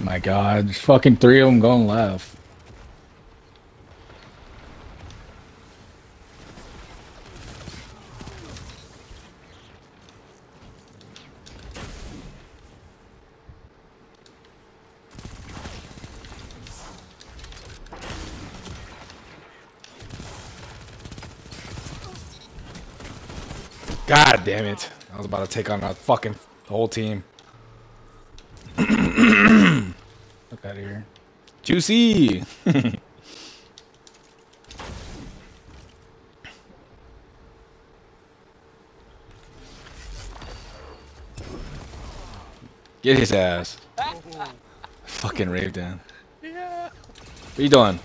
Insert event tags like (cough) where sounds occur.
My god, there's fucking three of them going left. God damn it. I was about to take on a fucking whole team. Out of here. Juicy! (laughs) Get his ass. (laughs) Fucking raved in. Yeah. What you doing?